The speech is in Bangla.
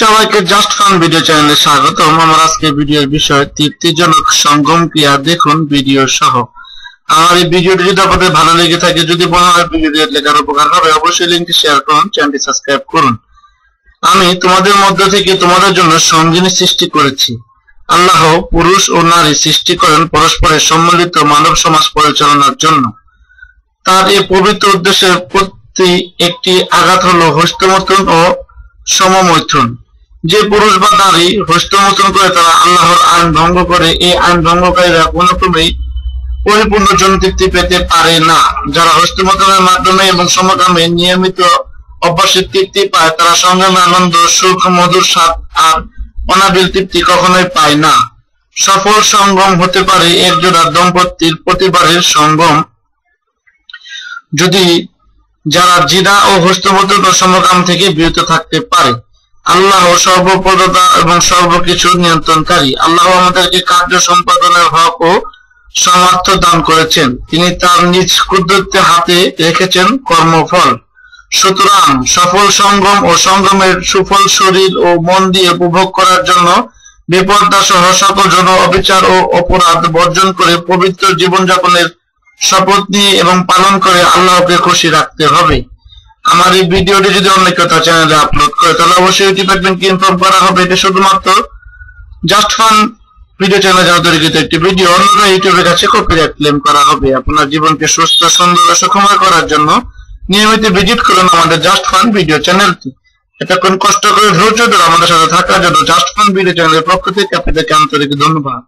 সবাইকে জাস্ট ফান ভিডিও চ্যানেলে স্বাগতম। আমার আজকে ভিডিওর বিষয় তৃপ্তিজনক সঙ্গম ক্রিয়া। দেখুন ভিডিও সহ। আমার এই ভিডিওটি যদি আপনাদের ভালো লেগে থাকে, যদি মনে হয় ভিডিওটি লেখার উপকার হবে, অবশ্যই লিঙ্কটি শেয়ার করুন চ্যানেলটি সাবস্ক্রাইব করুন। আমি তোমাদের মধ্য থেকে তোমাদের জন্য সঙ্গিনী সৃষ্টি করেছি। আল্লাহ পুরুষ ও নারী সৃষ্টি করেন পরস্পরের সম্মিলিত মানব সমাজ পরিচালনার জন্য। তার এই পবিত্র উদ্দেশ্যের প্রতি একটি আঘাত হলো হস্তমৈথুন ও সমমৈথুন। যে পুরুষ বা নারী হস্তমৈথুন করে তারা আল্লাহর আইন ভঙ্গ করে, এই আইন ভঙ্গকারীরা কোনো ক্রমেই পরিপূর্ণ জনতৃপ্তি পেতে পারে না। যারা হস্তমৈথুনের মাধ্যমে এবং সমকামে নিয়মিত অভ্যাসের তৃপ্তি পায়, তারা সংগ্রামে আনন্দ, সুখ, মধুর স্বাদ আর অনাবিল তৃপ্তি কখনোই পায় না। সফল সঙ্গম হতে পারে একজোড়া দম্পতির প্রতিবারের সঙ্গম। যদি যারা জিনা ও হস্তমৈথুন ও সমকাম থেকে বিরত থাকতে পারে আল্লাহ সর্বপ্রদতা এবং সর্বকিছু নিয়ন্ত্রণকারী। আল্লাহ আমাদেরকে কার্য সম্পাদনের হক ও সামর্থ্য দান করেছেন। তিনি তার নিজ কুদরতে হাতে রেখেছেন কর্মফল। সুতরাং সফল সঙ্গম ও সঙ্গমের সুফল শরীর ও মন দিয়ে উপভোগ করার জন্য বিপর্দা সহ সকল জন অবিচার ও অপরাধ বর্জন করে পবিত্র জীবনযাপনের শপথ নিয়ে এবং পালন করে আল্লাহকে খুশি রাখতে হবে। আমার এই ভিডিওটি যদি অন্য কেউ তার চ্যানেলে আপলোড করে, তাহলে অবশ্যই ইউটিউব ইনফর্ম করা হবে। এটা শুধুমাত্র জাস্ট ফান ভিডিও চ্যানেলে যারা তৈরিকৃত একটি ভিডিও অন্যরা ইউটিউবের কাছে কপিরাইট ক্লেম করা হবে। আপনার জীবনকে সুস্থ, সুন্দর সুখময় করার জন্য নিয়মিত ভিজিট করুন আমাদের জাস্ট ফান ভিডিও চ্যানেলটি এতক্ষণ কষ্ট করে ধৈর্য ধরে আমাদের সাথে থাকার জন্য জাস্ট ফান ভিডিও চ্যানেলের পক্ষ থেকে আপনাদেরকে আন্তরিক ধন্যবাদ।